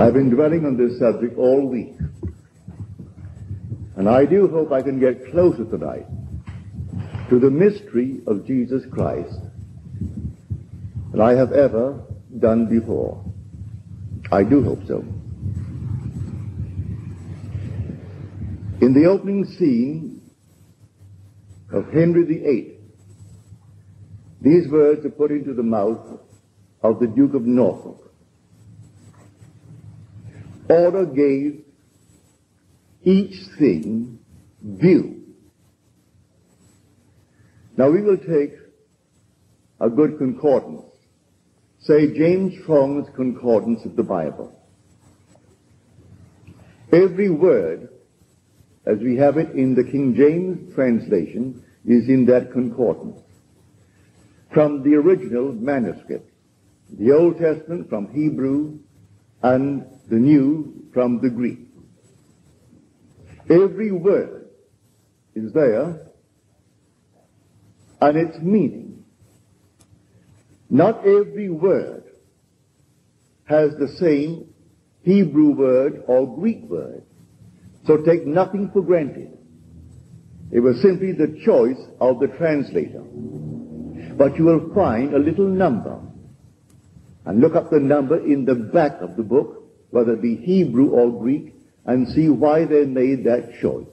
I've been dwelling on this subject all week. And I do hope I can get closer tonight to the mystery of Jesus Christ than I have ever done before. I do hope so. In the opening scene of Henry VIII, these words are put into the mouth of the Duke of Norfolk. Order gave each thing due. Now we will take a good concordance. Say James Strong's concordance of the Bible. Every word, as we have it in the King James translation, is in that concordance. From the original manuscript, the Old Testament from Hebrew and the New from the Greek. Every word is there and its meaning. Not every word has the same Hebrew word or Greek word. So take nothing for granted. It was simply the choice of the translator. But you will find a little number. And look up the number in the back of the book, whether it be Hebrew or Greek, and see why they made that choice.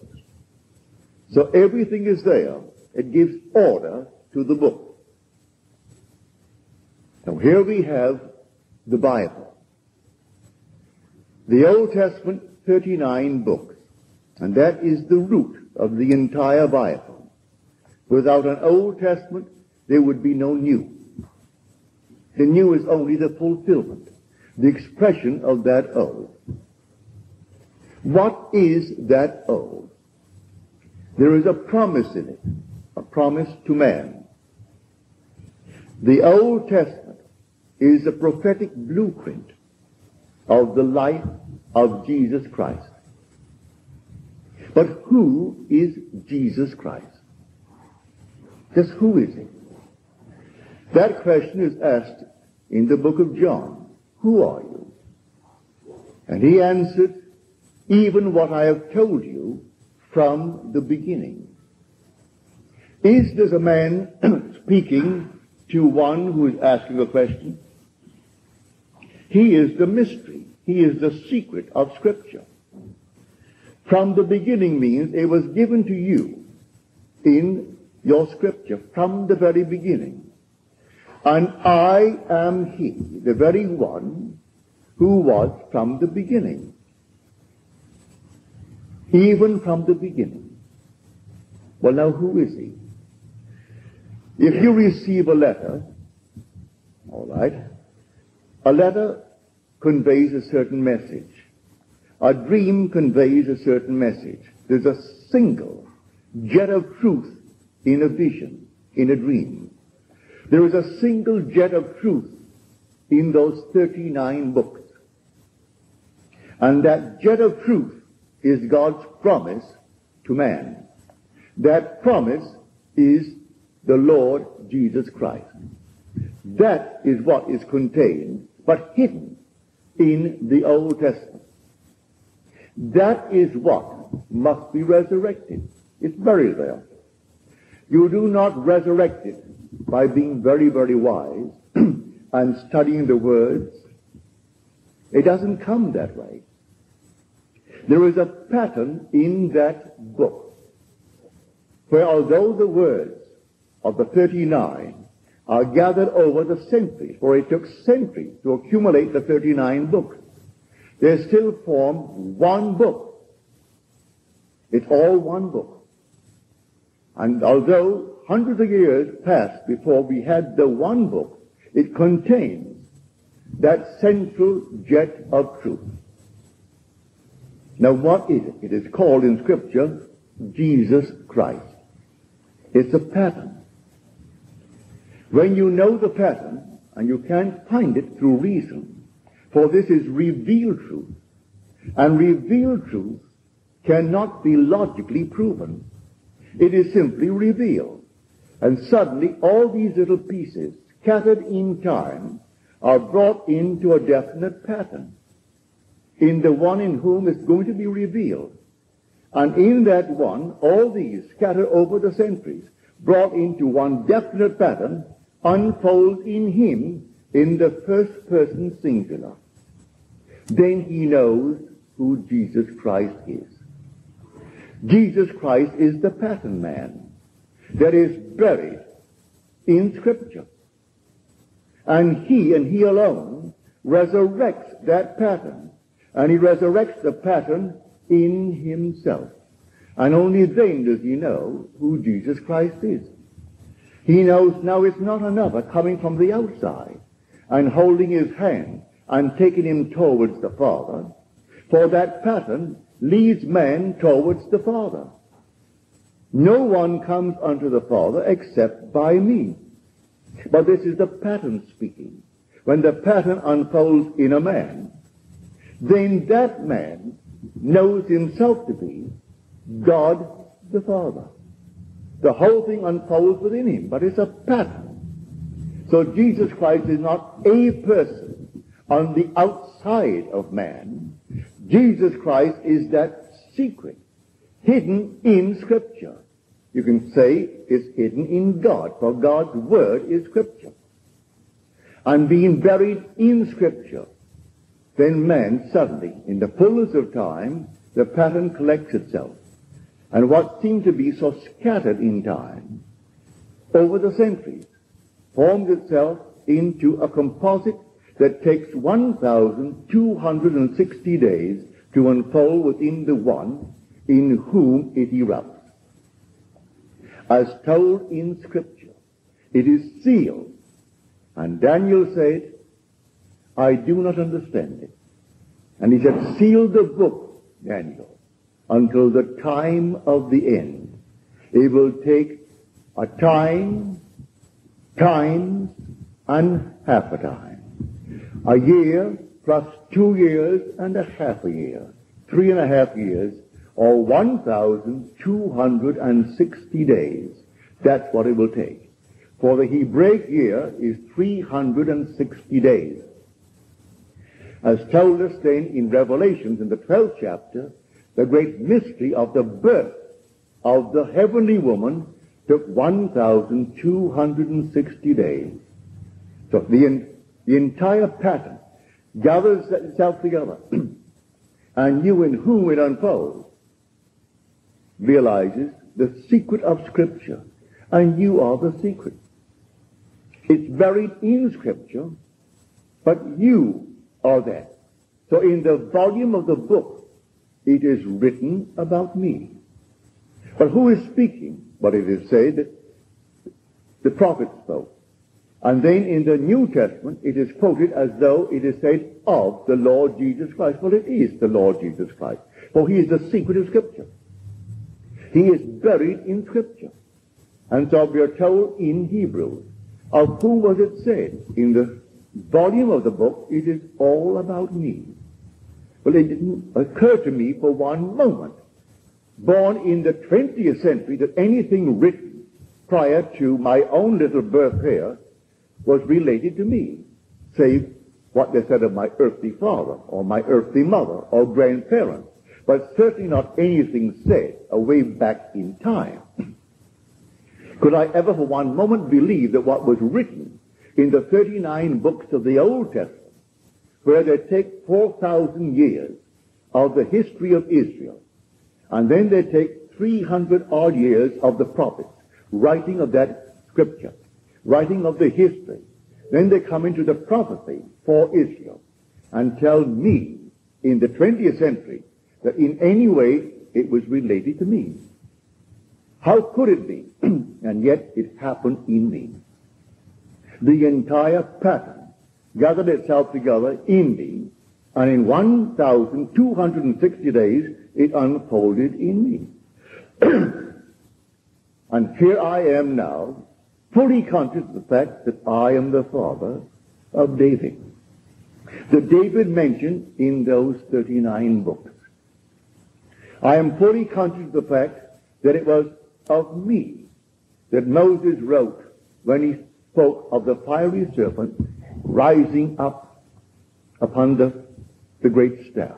So everything is there. It gives order to the book. Now here we have the Bible. The Old Testament, 39 books. And that is the root of the entire Bible. Without an Old Testament, there would be no New. The New is only the fulfillment, the expression of that Old. What is that oath? There is a promise in it, a promise to man. The Old Testament is a prophetic blueprint of the life of Jesus Christ. But who is Jesus Christ? Just who is he? That question is asked in the book of John. Who are you? And he answered, even what I have told you from the beginning. Is this a man speaking to one who is asking a question? He is the mystery. He is the secret of Scripture. From the beginning means it was given to you in your Scripture from the very beginning. And I am He, the very one who was from the beginning even from the beginning. Well, now who is he? If you receive a letter, all right, a letter conveys a certain message. A dream conveys a certain message. There's a single jet of truth in a vision, in a dream. There is a single jet of truth in those 39 books. And that jet of truth is God's promise to man. That promise is the Lord Jesus Christ. That is what is contained, but hidden in the Old Testament. That is what must be resurrected. It's buried there. You do not resurrect it by being very, very wise and studying the words. It doesn't come that way. There is a pattern in that book where although the words of the 39 are gathered over the centuries, for it took centuries to accumulate the 39 books, they still form one book. It's all one book. And although hundreds of years passed before we had the one book, it contains that central jet of truth. Now what is it? It is called in scripture Jesus Christ. It's a pattern. When you know the pattern, and you can't find it through reason, for this is revealed truth, and revealed truth cannot be logically proven. It is simply revealed. And suddenly all these little pieces, scattered in time, are brought into a definite pattern. in the one in whom is going to be revealed. And in that one, all these scattered over the centuries, brought into one definite pattern, unfold in him in the first person singular. Then he knows who Jesus Christ is. Jesus Christ is the pattern man that is buried in Scripture. And he and he alone resurrects that pattern. And he resurrects the pattern in himself. And only then does he know who Jesus Christ is. He knows now it's not another coming from the outside and holding his hand and taking him towards the Father, for that pattern leads man towards the Father. No one comes unto the Father except by me. But this is the pattern speaking. When the pattern unfolds in a man, then that man knows himself to be God the Father. The whole thing unfolds within him, but it's a pattern. So Jesus Christ is not a person on the outside of man. Jesus Christ is that secret hidden in Scripture. You can say it's hidden in God, for God's Word is Scripture. And being buried in Scripture, then man suddenly, in the fullness of time, the pattern collects itself. And what seemed to be so scattered in time, over the centuries, forms itself into a composite that takes 1,260 days to unfold within the one in whom it erupts. As told in Scripture, it is sealed. And Daniel said, I do not understand it. And he said, seal the book, Daniel, until the time of the end. It will take a time, times, and half a time. A year plus two years and a half a year. Three and a half years or 1,260 days. That's what it will take. For the Hebraic year is 360 days. As told us then in Revelations in the 12th chapter, the great mystery of the birth of the heavenly woman took 1,260 days. So the, the entire pattern gathers itself together. and you in whom it unfolds realizes the secret of Scripture, and you are the secret. It's buried in Scripture, but you are that. So in the volume of the book, it is written about me. But who is speaking? But it is said that the prophet spoke. And then in the New Testament, it is quoted as though it is said of the Lord Jesus Christ. Well, it is the Lord Jesus Christ. For he is the secret of Scripture. He is buried in Scripture. And so we are told in Hebrews, of whom was it said? In the volume of the book, it is all about me. Well, it didn't occur to me for one moment, born in the 20th century, that anything written prior to my own little birth here was related to me, save what they said of my earthly father, or my earthly mother, or grandparents but certainly not anything said away back in time. Could I ever for one moment believe that what was written in the 39 books of the Old Testament, where they take 4,000 years of the history of Israel, and then they take 300 odd years of the prophets, writing of that scripture, writing of the history, then they come into the prophecy for Israel and tell me in the 20th century that in any way it was related to me. How could it be? and yet it happened in me. The entire pattern gathered itself together in me, and in 1,260 days it unfolded in me. and here I am now, fully conscious of the fact that I am the father of David. The David mentioned in those 39 books. I am fully conscious of the fact that it was of me that Moses wrote when he spoke of the fiery serpent rising up upon the, the great staff.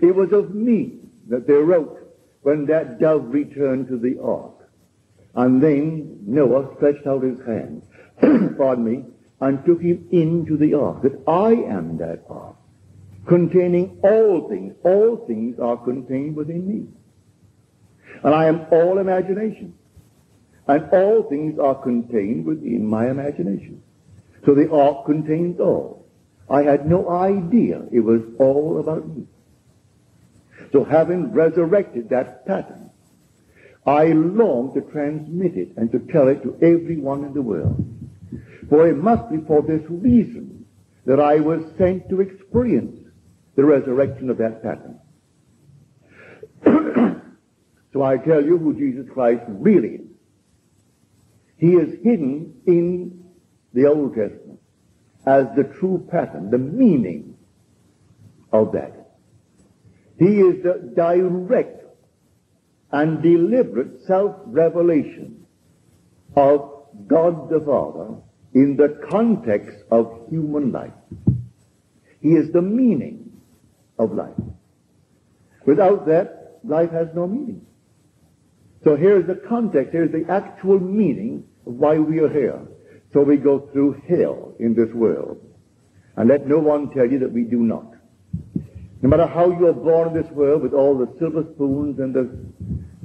It was of me that they wrote when that dove returned to the ark. And then Noah stretched out his hand, pardon me, and took him into the ark, that I am that ark, containing all things. All things are contained within me. And I am all imagination. And all things are contained within my imagination. So the ark contains all. I had no idea it was all about me. So having resurrected that pattern, I long to transmit it and to tell it to everyone in the world. For it must be for this reason that I was sent to experience the resurrection of that pattern. so I tell you who Jesus Christ really is. He is hidden in the Old Testament as the true pattern, the meaning of that. He is the direct and deliberate self-revelation of God the Father in the context of human life. He is the meaning of life. Without that, life has no meaning. So here's the context, here's the actual meaning of why we are here. So we go through hell in this world. And let no one tell you that we do not. No matter how you are born in this world with all the silver spoons and the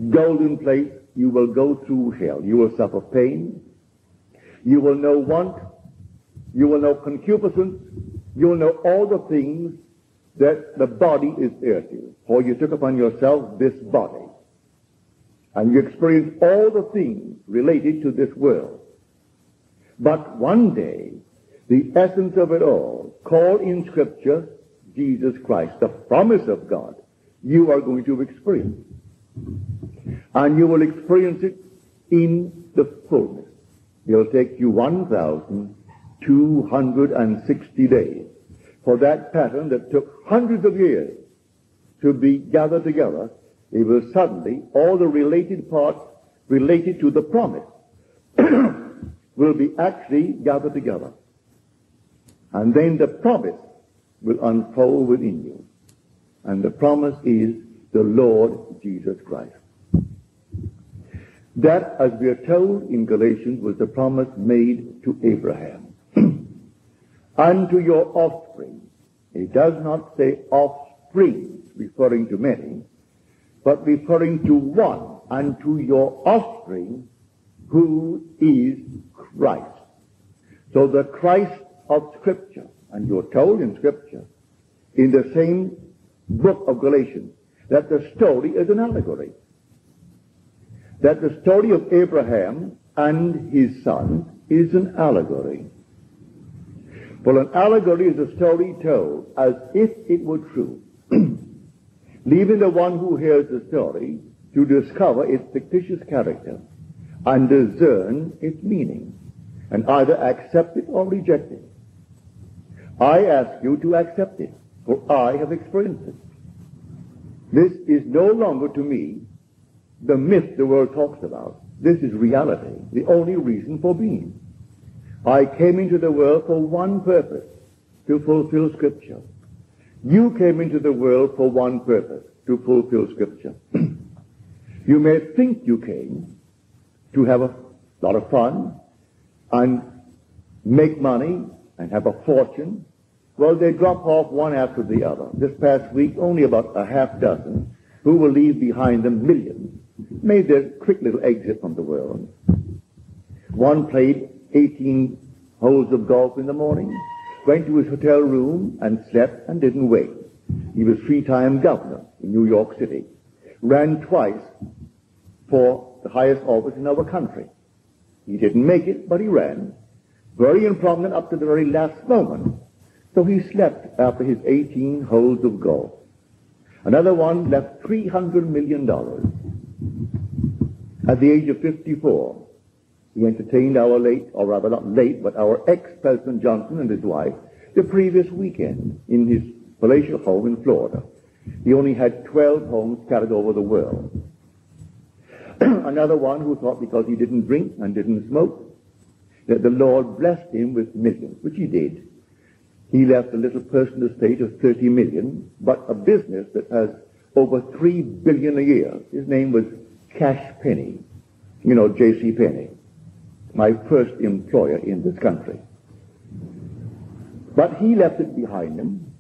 golden plate, you will go through hell. You will suffer pain. You will know want. You will know concupiscence. You will know all the things that the body is heir to. For you took upon yourself this body. And you experience all the things related to this world. But one day, the essence of it all, called in scripture Jesus Christ, the promise of God, you are going to experience. And you will experience it in the fullness. It'll take you 1,260 days for that pattern that took hundreds of years to be gathered together. It will suddenly, all the related parts related to the promise will be actually gathered together. And then the promise will unfold within you. And the promise is the Lord Jesus Christ. That, as we are told in Galatians, was the promise made to Abraham. Unto your offspring. He does not say offspring, referring to many, but referring to one, unto your offspring, who is Christ. So the Christ of Scripture and you're told in Scripture, in the same book of Galatians, that the story is an allegory. That the story of Abraham and his son is an allegory. Well, an allegory is a story told as if it were true, leaving the one who hears the story to discover its fictitious character and discern its meaning, and either accept it or reject it. I ask you to accept it, for I have experienced it. This is no longer to me the myth the world talks about. This is reality, the only reason for being. I came into the world for one purpose, to fulfill Scripture. You came into the world for one purpose, to fulfill Scripture. you may think you came to have a lot of fun and make money and have a fortune. Well, they drop off one after the other. This past week, only about a half dozen who will leave behind them millions made their quick little exit from the world. One played 18 holes of golf in the morning, went to his hotel room and slept and didn't wake. He was three-time governor in New York City. Ran twice for the highest office in our country. He didn't make it, but he ran very improvident up to the very last moment. So he slept after his 18 holes of golf. Another one left $300 million. At the age of 54, he entertained our late, or rather not late, but our ex-President Johnson and his wife the previous weekend in his palatial home in Florida. He only had 12 homes scattered over the world. Another one who thought because he didn't drink and didn't smoke that the Lord blessed him with millions, which he did. He left a little personal estate of 30 million, but a business that has over 3 billion a year. His name was Cash Penney. You know, J.C. Penney. My first employer in this country. But he left it behind him.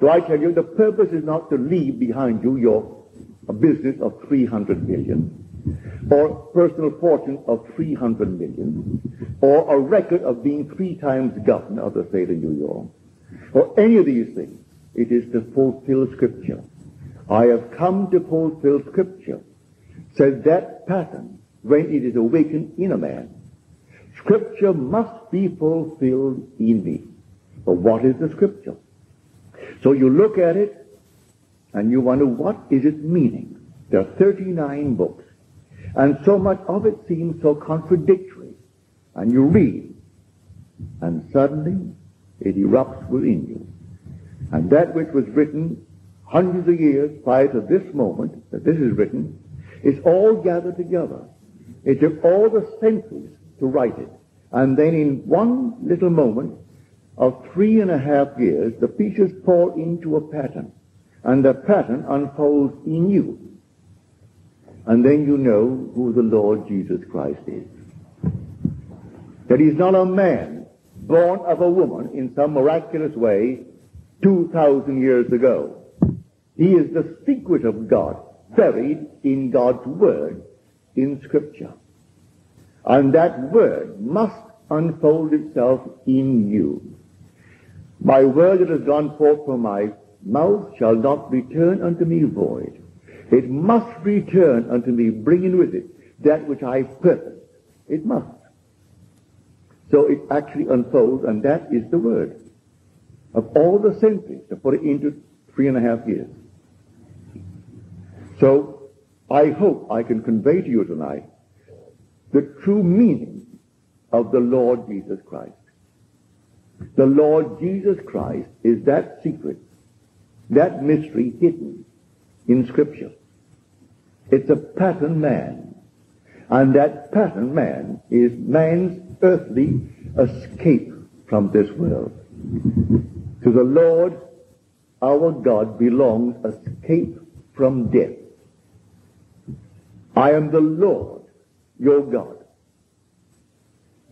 So I tell you, the purpose is not to leave behind you your a business of 300 million or personal fortune of 300 million, or a record of being three times governor of the state of New York, or any of these things. It is to fulfill Scripture. I have come to fulfill Scripture. So that pattern, when it is awakened in a man, Scripture must be fulfilled in me. But what is the Scripture? So you look at it, and you wonder, what is its meaning? There are 39 books. And so much of it seems so contradictory. And you read, and suddenly it erupts within you. And that which was written hundreds of years prior to this moment that this is written is all gathered together. It took all the centuries to write it. And then in one little moment of three and a half years, the pieces fall into a pattern. And the pattern unfolds in you. And then you know who the Lord Jesus Christ is. That he's not a man born of a woman in some miraculous way 2,000 years ago. He is the secret of God, buried in God's Word in Scripture. And that Word must unfold itself in you. My word that has gone forth from my mouth shall not return unto me void, it must return unto me, bringing with it that which I purpose. It must. So it actually unfolds, and that is the word. Of all the centuries, to put it into three and a half years. So I hope I can convey to you tonight the true meaning of the Lord Jesus Christ. The Lord Jesus Christ is that secret, that mystery hidden in Scripture. It's a pattern man. And that pattern man is man's earthly escape from this world. To the Lord our God belongs escape from death. I am the Lord your God.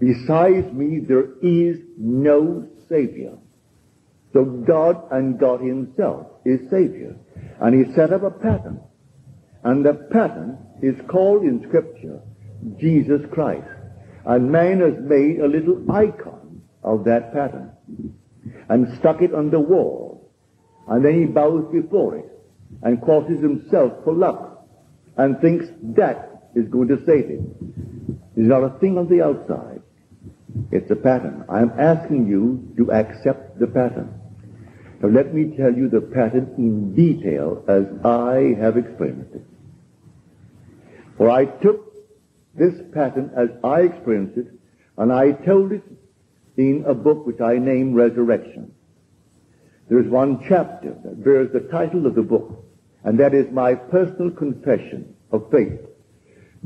Besides me there is no Savior. So God and God himself is Savior. And he set up a pattern and the pattern is called in Scripture Jesus Christ. And man has made a little icon of that pattern and stuck it on the wall. And then he bows before it and crosses himself for luck and thinks that is going to save him. It's not a thing on the outside. It's a pattern. I'm asking you to accept the pattern. Now let me tell you the pattern in detail as I have experienced it. For I took this pattern as I experienced it, and I told it in a book which I name Resurrection. There is one chapter that bears the title of the book, and that is my personal confession of faith,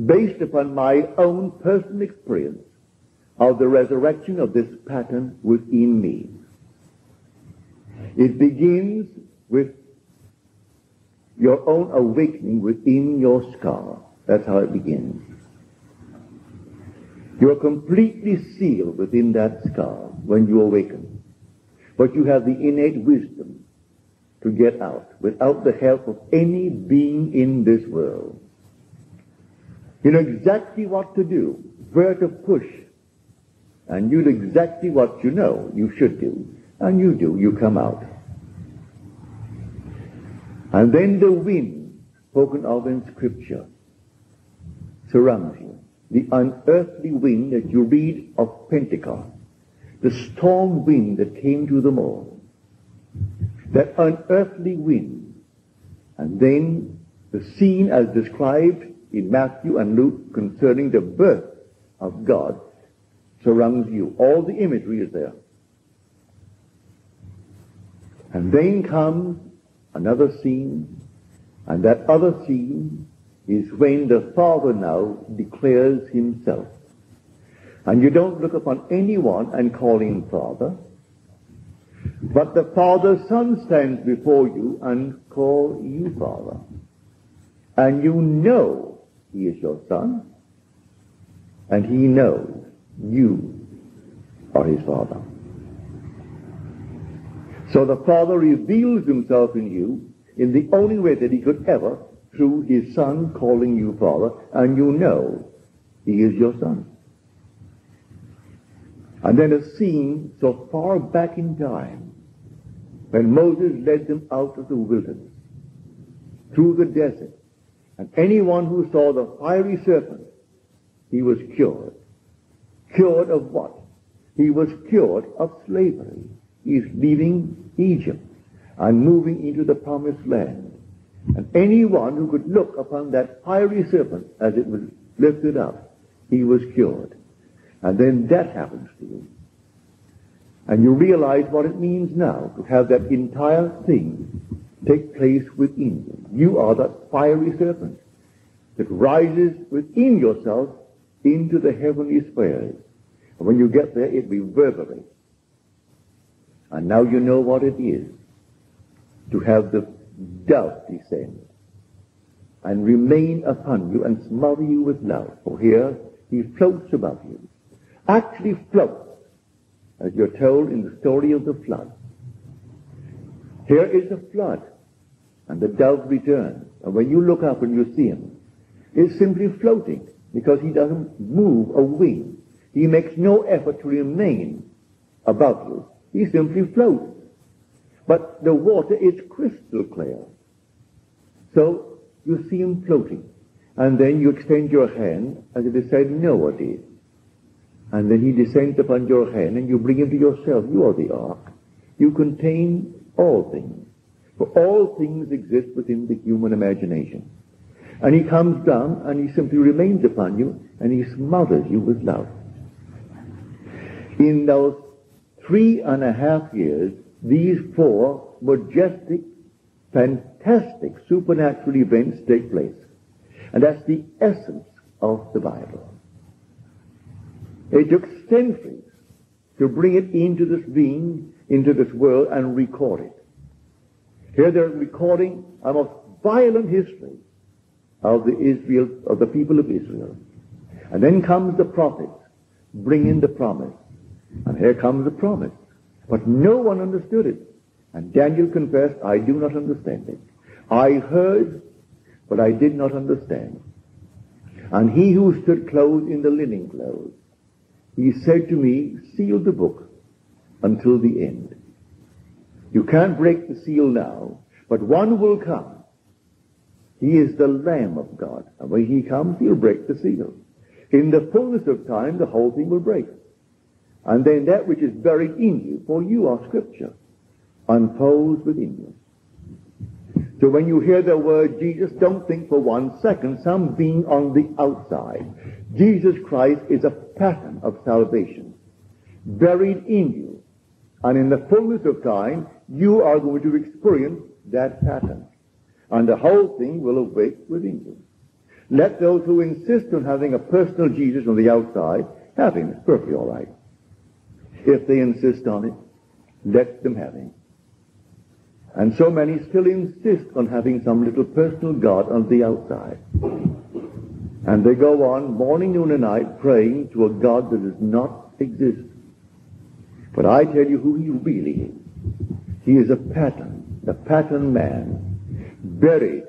based upon my own personal experience of the resurrection of this pattern within me. It begins with your own awakening within your scar. That's how it begins. You are completely sealed within that scar when you awaken. But you have the innate wisdom to get out without the help of any being in this world. You know exactly what to do, where to push, and you do exactly what you know you should do, and you do, you come out. And then the wind spoken of in Scripture surrounds you. The unearthly wind that you read of Pentecost. The storm wind that came to them all. That unearthly wind. And then the scene as described in Matthew and Luke concerning the birth of God surrounds you. All the imagery is there. And then comes another scene, and that other scene is when the Father now declares himself. And you don't look upon anyone and call him Father. But the Father's Son stands before you and call you Father. And you know he is your Son. And he knows you are his Father. So the Father reveals himself in you in the only way that he could ever through his Son calling you Father, and you know he is your Son. And then a scene so far back in time when Moses led them out of the wilderness through the desert. And anyone who saw the fiery serpent, he was cured. Cured of what? He was cured of slavery. He's leaving Egypt and moving into the promised land. And anyone who could look upon that fiery serpent as it was lifted up, he was cured. And then that happens to you. And you realize what it means now to have that entire thing take place within you. You are that fiery serpent that rises within yourself into the heavenly spheres. And when you get there, it reverberates. And now you know what it is to have the dove descend and remain upon you and smother you with love. For here he floats above you. Actually floats, as you're told in the story of the flood. Here is a flood, and the dove returns. And when you look up and you see him, he's simply floating because he doesn't move a wing. He makes no effort to remain above you. He simply floats. But the water is crystal clear. So you see him floating. And then you extend your hand as if to say, no, it is. And then he descends upon your hand and you bring him to yourself. You are the ark. You contain all things. For all things exist within the human imagination. And he comes down and he simply remains upon you and he smothers you with love. In those three and a half years, these four majestic, fantastic supernatural events take place. And that's the essence of the Bible. It took centuries to bring it into this being, into this world, and record it. Here they're recording a most violent history of the Israel, of the people of Israel. And then comes the prophets, bringing the promise. And here comes the promise. But no one understood it. And Daniel confessed, I do not understand it. I heard, but I did not understand. And he who stood clothed in the linen clothes, he said to me, seal the book until the end. You can't break the seal now, but one will come. He is the Lamb of God. And when he comes, he'll break the seal. In the fullness of time, the whole thing will break. And then that which is buried in you, for you are scripture, unfolds within you. So when you hear the word Jesus, don't think for one second some being on the outside. Jesus Christ is a pattern of salvation, buried in you. And in the fullness of time, you are going to experience that pattern. And the whole thing will awake within you. Let those who insist on having a personal Jesus on the outside have him. It's perfectly all right. If they insist on it, let them have him. And so many still insist on having some little personal God on the outside. And they go on morning, noon, and night praying to a God that does not exist. But I tell you who he really is. He is a pattern, a pattern man, buried,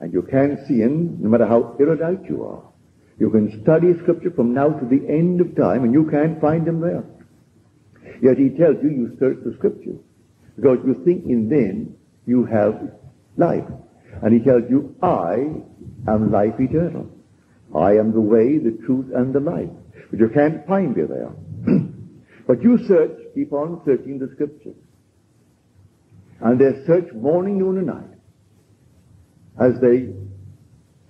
and you can't see him no matter how erudite you are. You can study scripture from now to the end of time and you can't find him there. Yet he tells you, you search the scriptures. Because you think in them you have life. And he tells you, I am life eternal. I am the way, the truth, and the life. But you can't find me there. but you search, keep on searching the scriptures. And they search morning, noon, and night as they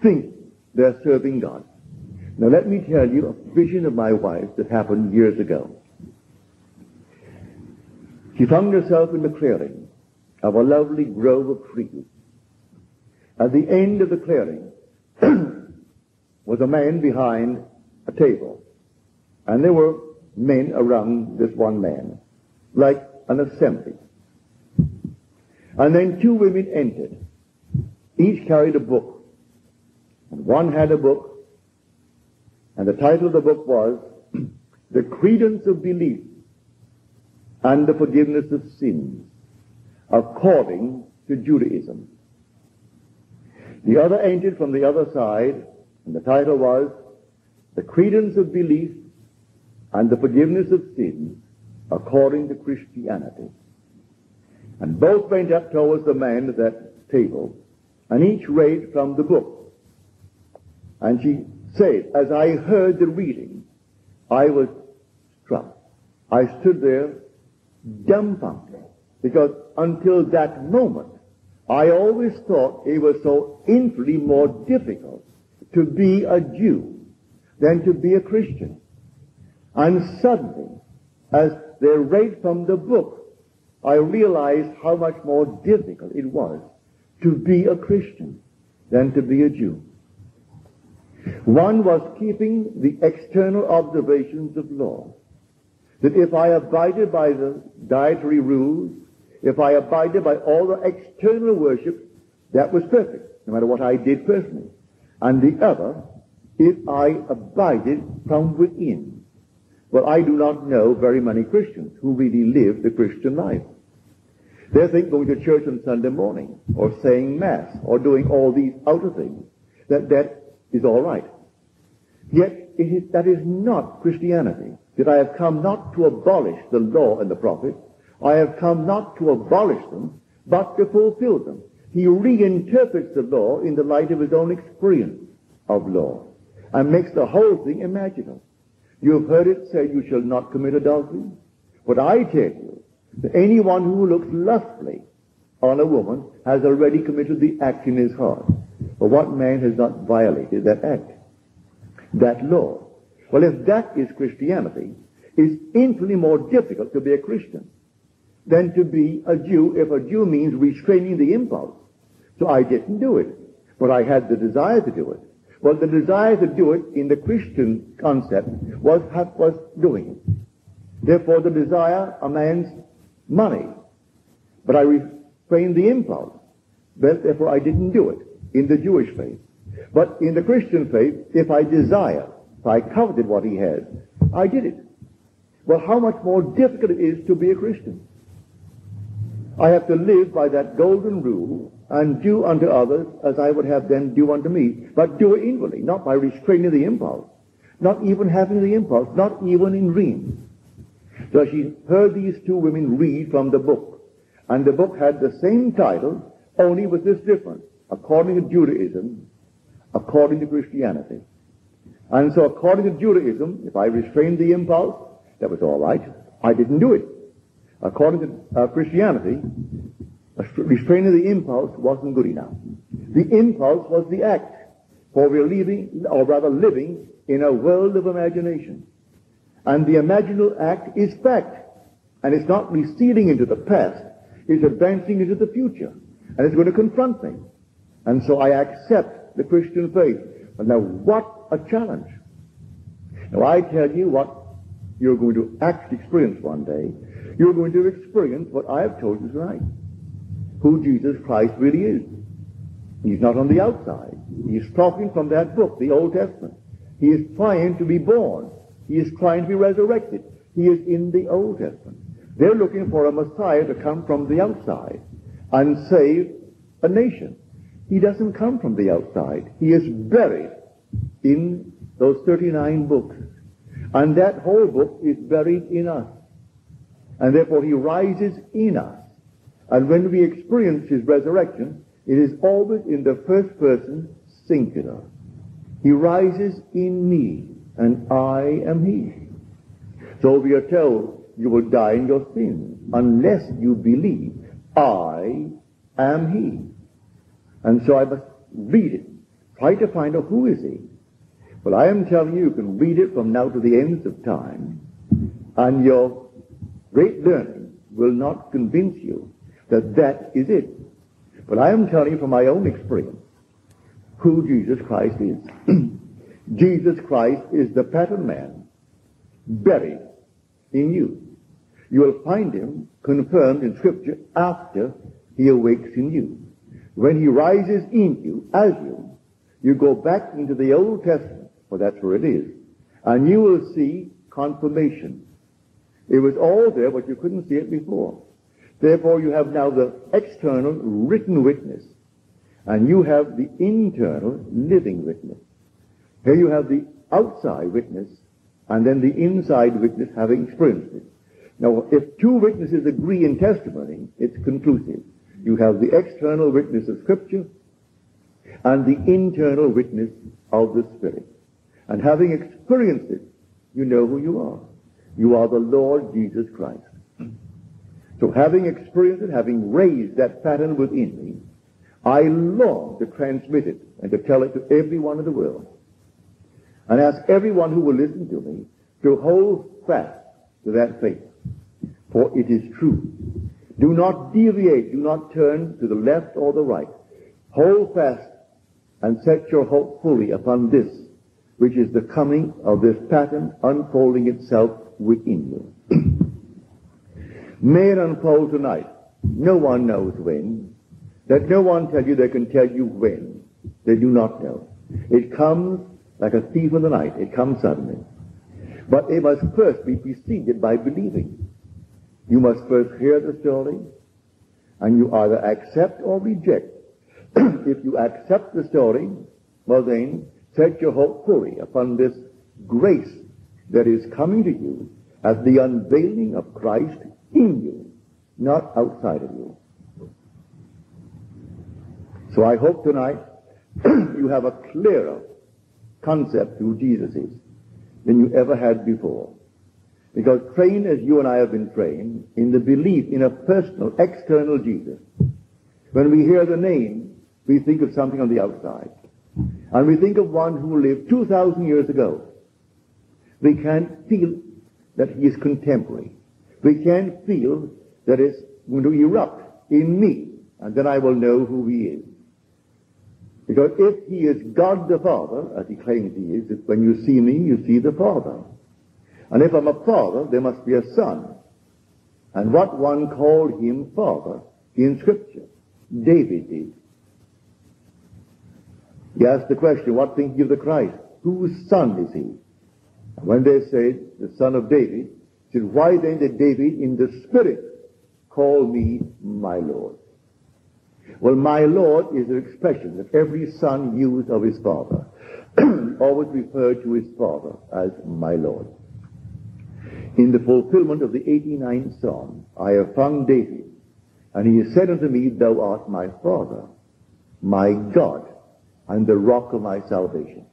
think they're serving God. Now let me tell you a vision of my wife that happened years ago. She found herself in the clearing of a lovely grove of trees. At the end of the clearing was a man behind a table. And there were men around this one man, like an assembly. And then two women entered. Each carried a book. And one had a book, and the title of the book was The Credence of Belief and the Forgiveness of Sins, according to Judaism. The other entered from the other side, and the title was The Credence of Belief and the Forgiveness of Sins, according to Christianity. And both went up towards the man at that table, and each read from the book. And she said, as I heard the reading, I was struck. I stood there dumbfounded, because until that moment, I always thought it was so infinitely more difficult to be a Jew than to be a Christian. And suddenly, as they read from the book, I realized how much more difficult it was to be a Christian than to be a Jew. One was keeping the external observations of law. That if I abided by the dietary rules, if I abided by all the external worship, that was perfect, no matter what I did personally. And the other, if I abided from within, well, I do not know very many Christians who really live the Christian life. They think going to church on Sunday morning, or saying Mass, or doing all these outer things, that that is all right. Yet is, that is not Christianity. That I have come not to abolish the law and the prophets, I have come not to abolish them, but to fulfill them. He reinterprets the law in the light of his own experience of law, and makes the whole thing imaginable. You have heard it said, you shall not commit adultery. But I tell you that anyone who looks lustfully on a woman has already committed the act in his heart. But what man has not violated that act? That law. Well, if that is Christianity, it's infinitely more difficult to be a Christian than to be a Jew if a Jew means restraining the impulse. So I didn't do it, but I had the desire to do it. Well, the desire to do it in the Christian concept was, was doing. Therefore, the desire a man's money. But I restrained the impulse. Therefore, I didn't do it in the Jewish faith. But in the Christian faith, if I desire, if I coveted what he had, I did it. Well, how much more difficult it is to be a Christian. I have to live by that golden rule and do unto others as I would have them do unto me, but do it inwardly, not by restraining the impulse, not even having the impulse, not even in dreams. So she heard these two women read from the book, and the book had the same title, only with this difference, according to Judaism, according to Christianity. And so according to Judaism, if I restrained the impulse, that was all right. I didn't do it. According to uh, Christianity, restraining the impulse wasn't good enough. The impulse was the act. For we're living, or rather living, in a world of imagination. And the imaginal act is fact. And it's not receding into the past. It's advancing into the future. And it's going to confront me. And so I accept the Christian faith. But now what a challenge. Now I tell you what you're going to actually experience one day. You're going to experience what I have told you tonight who Jesus Christ really is. He's not on the outside. He's talking from that book, the Old Testament. He is trying to be born. He is trying to be resurrected. He is in the Old Testament. They're looking for a Messiah to come from the outside and save a nation. He doesn't come from the outside. He is buried in those 39 books. And that whole book is buried in us. And therefore he rises in us and when we experience his resurrection, it is always in the first person singular. He rises in me, and I am he. So we are told you will die in your sins unless you believe I am he. And so I must read it. Try to find out who is he. Well, I am telling you, you can read it from now to the ends of time, and your great learning will not convince you that that is it. But I am telling you from my own experience who Jesus Christ is. Jesus Christ is the pattern man buried in you. You will find him confirmed in scripture after he awakes in you. When he rises in you, as you, you go back into the Old Testament, for that's where it is, and you will see confirmation. It was all there, but you couldn't see it before. Therefore, you have now the external written witness, and you have the internal living witness. Here you have the outside witness, and then the inside witness having experienced it. Now, if two witnesses agree in testimony, it's conclusive. You have the external witness of Scripture and the internal witness of the Spirit. And having experienced it, you know who you are. You are the Lord Jesus Christ. So having experienced it, having raised that pattern within me, I long to transmit it and to tell it to everyone in the world. And ask everyone who will listen to me to hold fast to that faith. For it is true. Do not deviate. Do not turn to the left or the right. Hold fast and set your hope fully upon this, which is the coming of this pattern unfolding itself within you. May unfold tonight. No one knows when. Let no one tell you they can tell you when. They do not know. It comes like a thief in the night. It comes suddenly. But it must first be preceded by believing. You must first hear the story, and you either accept or reject. if you accept the story, well then, set your hope fully upon this grace that is coming to you as the unveiling of Christ in you, not outside of you. So I hope tonight you have a clearer concept who Jesus is than you ever had before. Because trained as you and I have been trained in the belief in a personal, external Jesus, when we hear the name, we think of something on the outside. And we think of one who lived 2,000 years ago. We can't feel that he is contemporary. We can't feel that it's going to erupt in me, and then I will know who he is. Because if he is God the Father, as he claims he is, when you see me, you see the Father. And if I'm a father, there must be a son. And what one called him father in Scripture, David did. He asked the question, what think you of the Christ? Whose son is he? And when they said, the son of David, said, why then did David in the Spirit call me my Lord? Well, my Lord is an expression that every son used of his father. always referred to his father as my Lord. In the fulfillment of the 89th Psalm, I have found David, and he said unto me, Thou art my father, my God, and the rock of my salvation.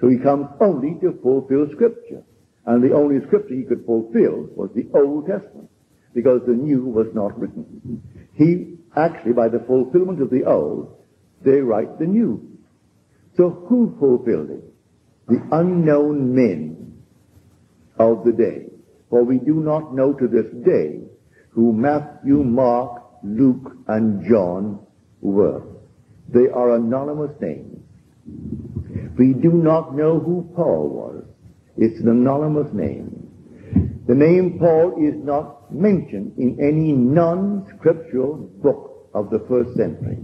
So he comes only to fulfill Scripture. And the only Scripture he could fulfill was the Old Testament, because the New was not written. He actually, by the fulfillment of the Old, they write the New. So who fulfilled it? The unknown men of the day. For we do not know to this day who Matthew, Mark, Luke, and John were. They are anonymous names. We do not know who Paul was. It's an anonymous name. The name Paul is not mentioned in any non-scriptural book of the first century.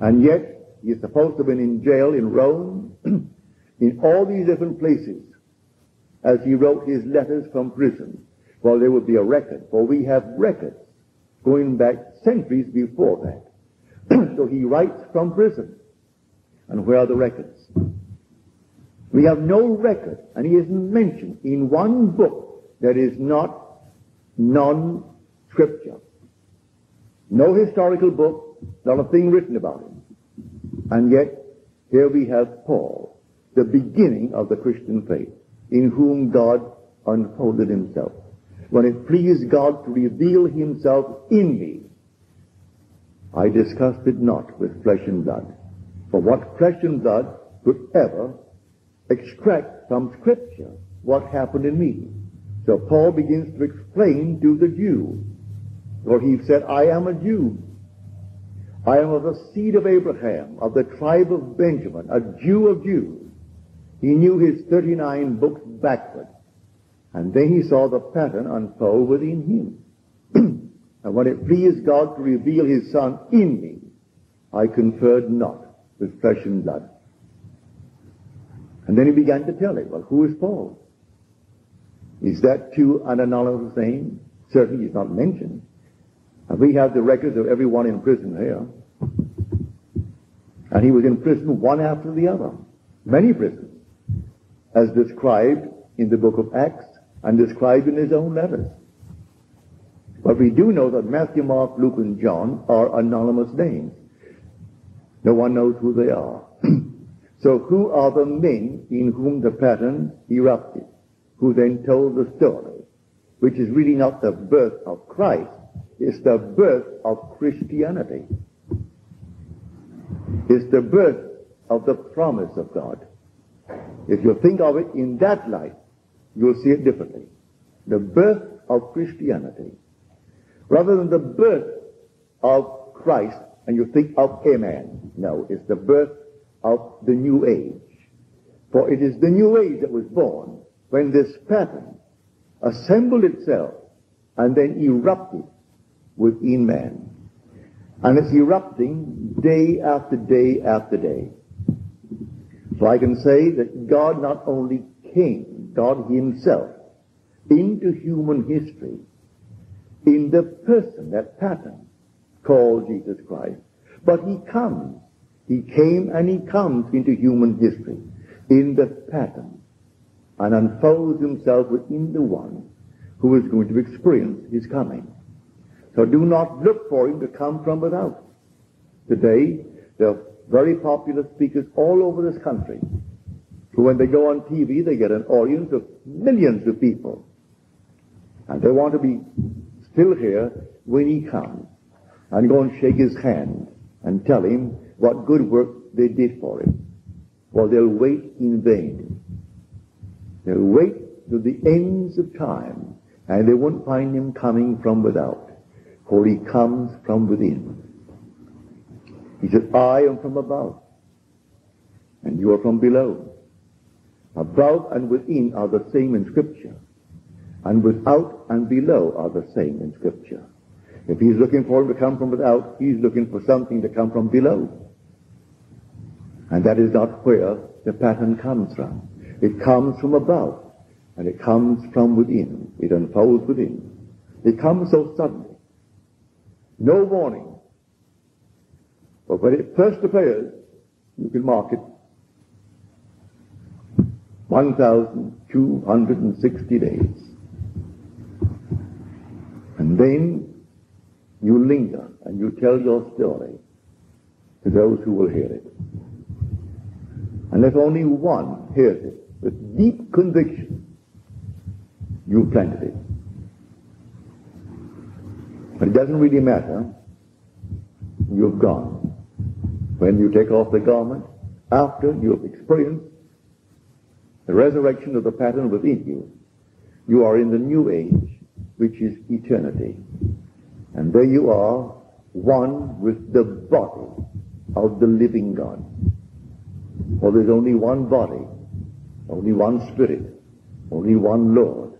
And yet, he is supposed to have been in jail in Rome, in all these different places, as he wrote his letters from prison. Well, there would be a record, for we have records going back centuries before that. so he writes from prison. And where are the records? We have no record, and he isn't mentioned in one book that is not non-scripture. No historical book, not a thing written about him. And yet, here we have Paul, the beginning of the Christian faith, in whom God unfolded himself. When it pleased God to reveal himself in me, I discussed it not with flesh and blood. For what flesh and blood could ever extract from Scripture what happened in me? So Paul begins to explain to the Jew. For he said, I am a Jew. I am of the seed of Abraham, of the tribe of Benjamin, a Jew of Jews. He knew his 39 books backward. And then he saw the pattern unfold within him. and when it pleased God to reveal his son in me, I conferred not with flesh and blood. And then he began to tell it, well, who is Paul? Is that too an anonymous name? Certainly he's not mentioned. And we have the records of everyone in prison here. And he was in prison one after the other. Many prisons. As described in the book of Acts and described in his own letters. But we do know that Matthew, Mark, Luke, and John are anonymous names. No one knows who they are. so who are the men in whom the pattern erupted, who then told the story, which is really not the birth of Christ, it's the birth of Christianity. It's the birth of the promise of God. If you think of it in that light, you'll see it differently. The birth of Christianity. Rather than the birth of Christ, and you think of a man. No, it's the birth of the new age. For it is the new age that was born when this pattern assembled itself and then erupted within man. And it's erupting day after day after day. So I can say that God not only came, God himself, into human history in the person, that pattern, called Jesus Christ. But he comes. He came and he comes into human history in the pattern and unfolds himself within the one who is going to experience his coming. So do not look for him to come from without. Today, there are very popular speakers all over this country who when they go on TV, they get an audience of millions of people. And they want to be still here when he comes and go and shake his hand and tell him what good work they did for him. For they'll wait in vain. They'll wait to the ends of time and they won't find him coming from without. For he comes from within. He said, I am from above and you are from below. Above and within are the same in scripture and without and below are the same in scripture. If he's looking for him to come from without, he's looking for something to come from below. And that is not where the pattern comes from. It comes from above, and it comes from within. It unfolds within. It comes so suddenly. No warning. But when it first appears, you can mark it 1,260 days. And then you linger and you tell your story to those who will hear it. And if only one hears it with deep conviction, you planted it. But it doesn't really matter. You've gone. When you take off the garment, after you have experienced the resurrection of the pattern within you, you are in the new age, which is eternity. And there you are, one with the body of the living God. For there's only one body, only one Spirit, only one Lord,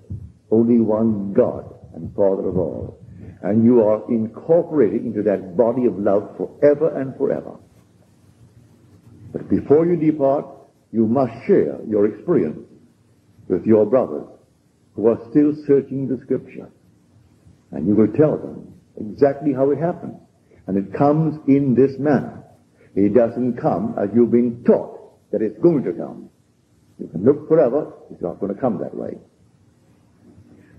only one God and Father of all. And you are incorporated into that body of love forever and forever. But before you depart, you must share your experience with your brothers who are still searching the scripture. And you will tell them exactly how it happens. And it comes in this manner. It doesn't come as you've been taught that it's going to come. You can look forever, it's not going to come that way.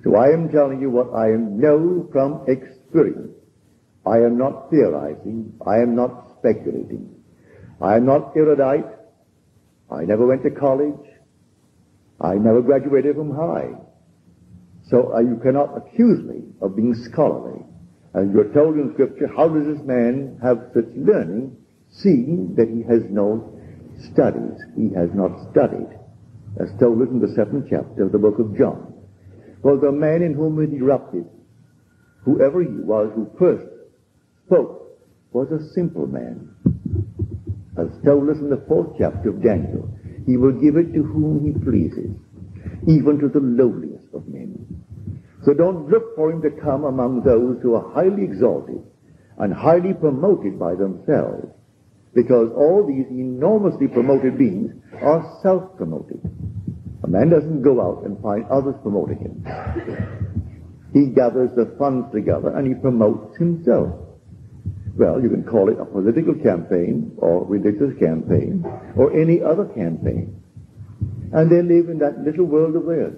So I am telling you what I know from experience. I am not theorizing. I am not speculating. I am not erudite. I never went to college. I never graduated from high. So uh, you cannot accuse me of being scholarly. And you're told in scripture, how does this man have such learning, seeing that he has no studies? He has not studied. As told us in the seventh chapter of the book of John. Well, the man in whom it erupted, whoever he was who first spoke, was a simple man. As told us in the fourth chapter of Daniel, he will give it to whom he pleases. even to the lowliest of men. So don't look for him to come among those who are highly exalted and highly promoted by themselves, because all these enormously promoted beings are self-promoted. A man doesn't go out and find others promoting him. He gathers the funds together and he promotes himself. Well, you can call it a political campaign or religious campaign or any other campaign. And they live in that little world of theirs.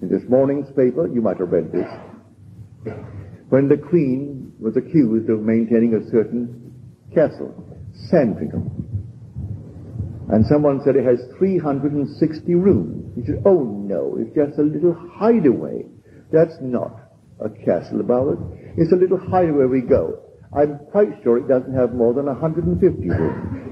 In this morning's paper, you might have read this. When the Queen was accused of maintaining a certain castle, Sandringham, and someone said it has 360 rooms. He said, oh no, it's just a little hideaway. That's not a castle about it. It's a little hideaway we go. I'm quite sure it doesn't have more than 150 rooms.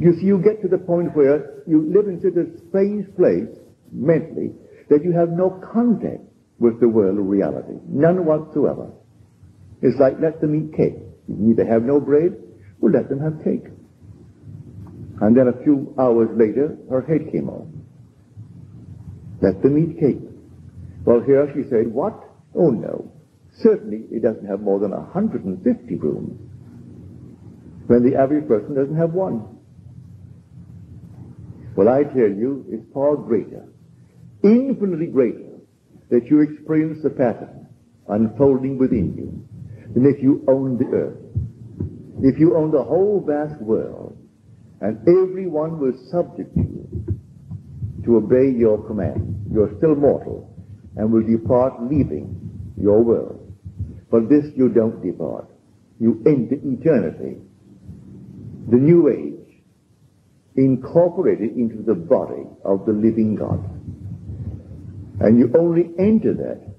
You see, you get to the point where you live in such a strange place, mentally, that you have no contact with the world of reality. None whatsoever. It's like let them eat cake. Neither have no bread, or let them have cake. And then a few hours later, her head came off. Let them eat cake. Well, here she said, what? Oh no. Certainly it doesn't have more than 150 rooms. When the average person doesn't have one. Well, I tell you, it's far greater, infinitely greater, that you experience the pattern unfolding within you than if you owned the earth. If you owned the whole vast world, and everyone was subject to you to obey your command, you're still mortal and will depart leaving your world. But this you don't depart. You enter eternity, the new age, incorporated into the body of the living God. And you only enter that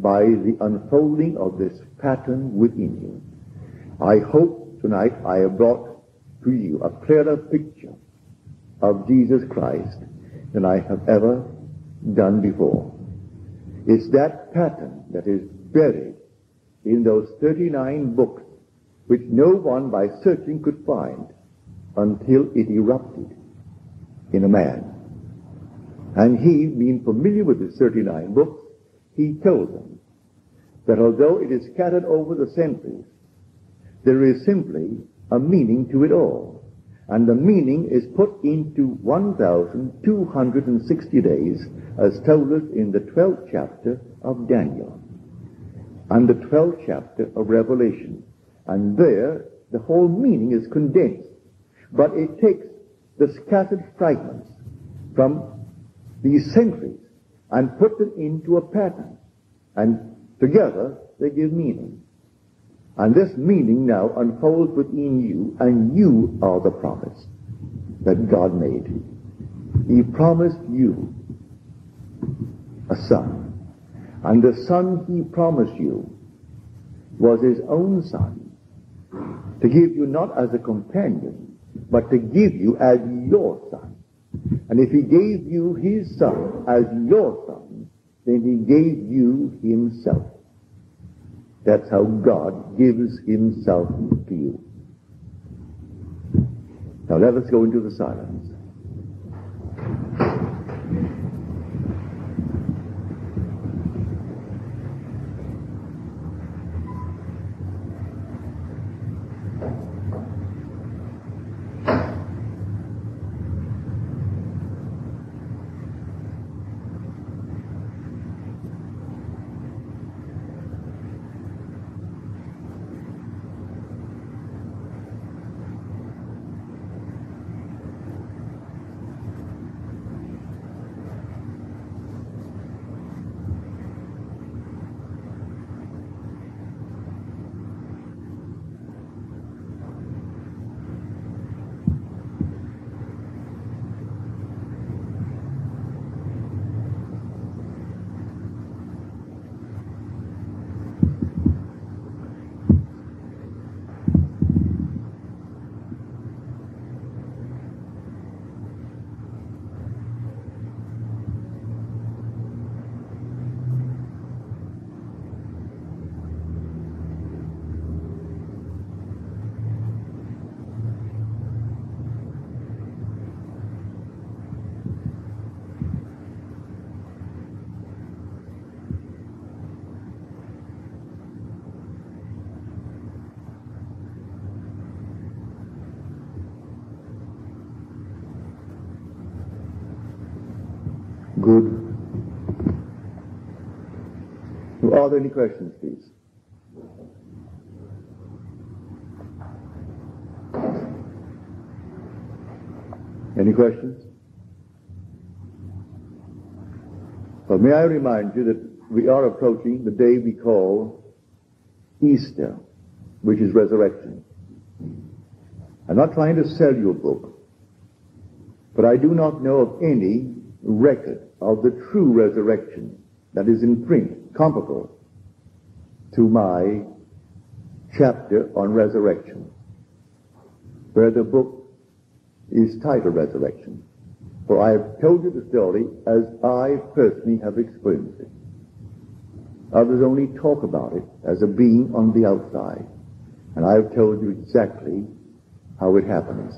by the unfolding of this pattern within you. I hope tonight I have brought to you a clearer picture of Jesus Christ than I have ever done before. It's that pattern that is buried in those 39 books which no one by searching could find until it erupted in a man. And he, being familiar with the 39 books, he told them that although it is scattered over the centuries, there is simply a meaning to it all. And the meaning is put into 1,260 days as told us in the 12th chapter of Daniel and the 12th chapter of Revelation. And there the whole meaning is condensed but it takes the scattered fragments from these centuries and put them into a pattern. And together they give meaning. And this meaning now unfolds within you, and you are the promise that God made. He promised you a son. And the son he promised you was his own son to give you not as a companion, but to give you as your son. And if he gave you his son as your son, then he gave you himself. That's how God gives himself to you. Now let us go into the silence. Are there any questions, please? Any questions? Well, may I remind you that we are approaching the day we call Easter, which is resurrection. I'm not trying to sell you a book, but I do not know of any record of the true resurrection that is in print, comparable to my chapter on resurrection, where the book is titled Resurrection. For I have told you the story as I personally have experienced it. Others only talk about it as a being on the outside. And I have told you exactly how it happens.